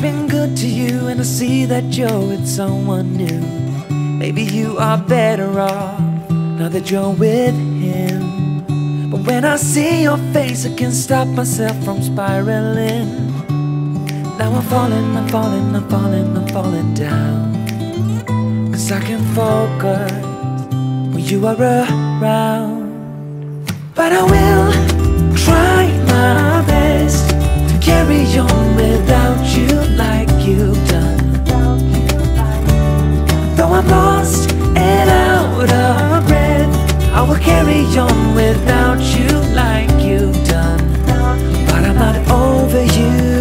been good to you, and I see that you're with someone new. Maybe you are better off now that you're with him. But when I see your face, I can't stop myself from spiraling. Now I'm falling, I'm falling, I'm falling, I'm falling down. Cause I can focus when you are around. But I will try my best to carry on without you like you've done. Though I'm lost and out of breath, I will carry on without you like you've done. But I'm not over you.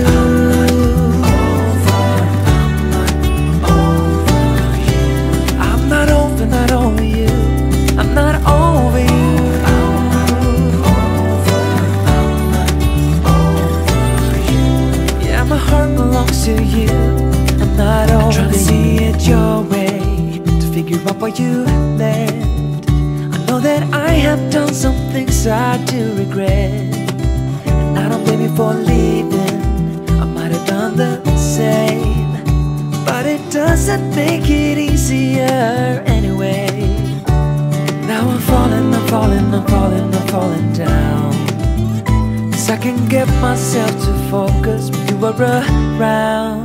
Why you left. I know that I have done some things I do regret, and I don't blame you for leaving. I might have done the same, but it doesn't make it easier anyway. Now I'm falling, I'm falling, I'm falling, I'm falling down. Cause I can get myself to focus when you are around.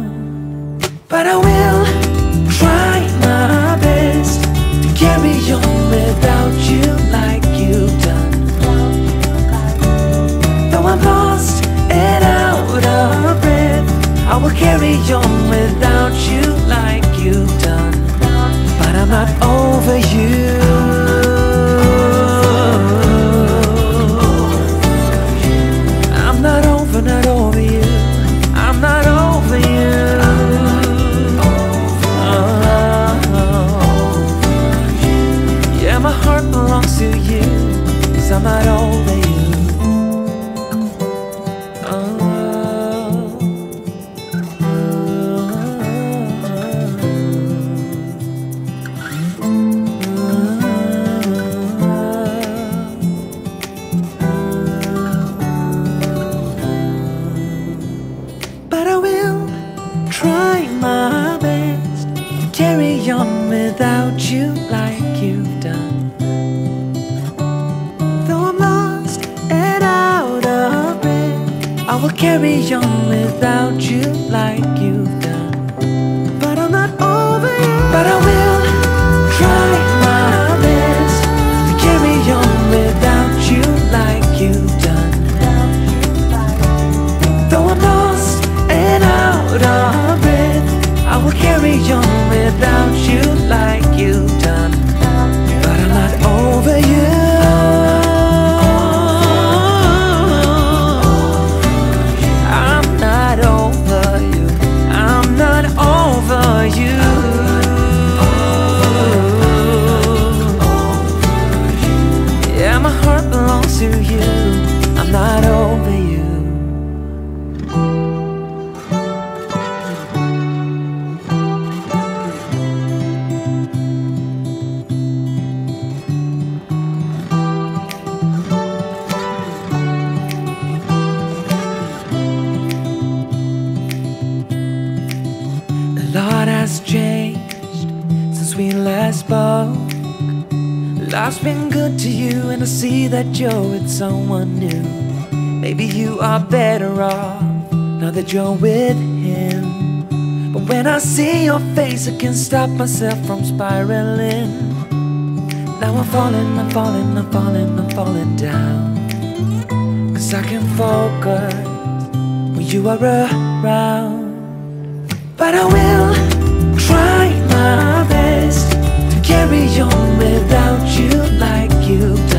Will carry on without you like you've spoke. Life's been good to you, and I see that you're with someone new. Maybe you are better off now that you're with him. But when I see your face, I can't stop myself from spiraling. Now I'm falling, I'm falling, I'm falling, I'm falling down. Cause I can focus when you are around. But I will carry on without you like you've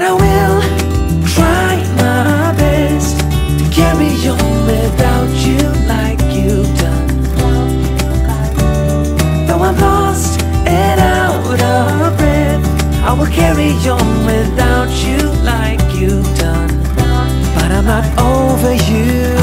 But I will try my best to carry on without you like you've done. Though I'm lost and out of breath, I will carry on without you like you've done. But I'm not over you.